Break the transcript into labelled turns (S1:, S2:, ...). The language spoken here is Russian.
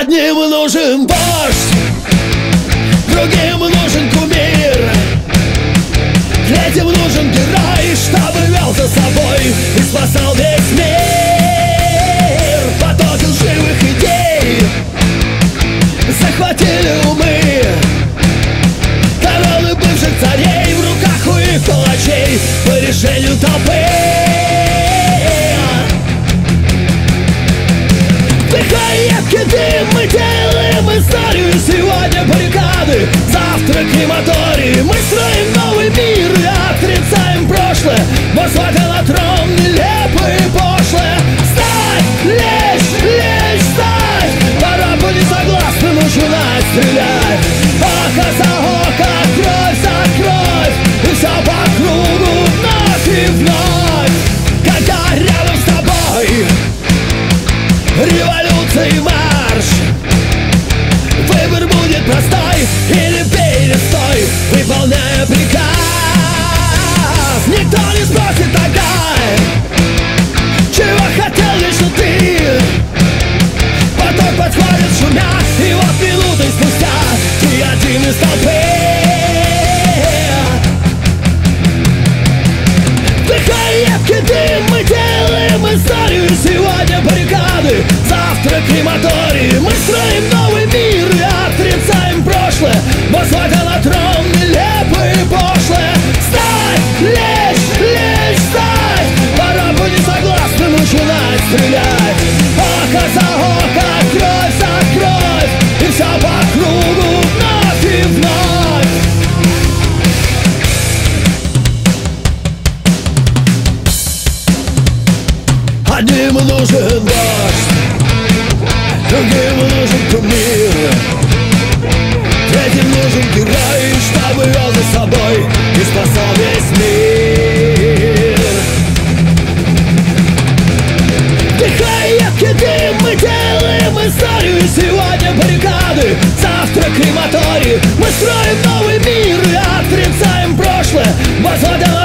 S1: Одним нужен вождь Другим нужен кумир. Третьим нужен герой Чтобы вел за собой И спасал весь мир. Потоки лживых идей Захватили умы. Короны бывших царей В руках у их палачей По решению толпы Завтра крематории Мы строим Выбор будет простой Или перестой Выполняя приказ. Никто не спросит тогда Чего хотел лично ты. Поток подходит шумя И вот минуты спустя Ты один из толпы. Едкий дым Мы делаем историю Сегодня стрелять Око за око Кровь за кровь И все по кругу Вновь и вновь Одним нужен вождь Другим нужен новый мир и отрицаем прошлое. Возводаем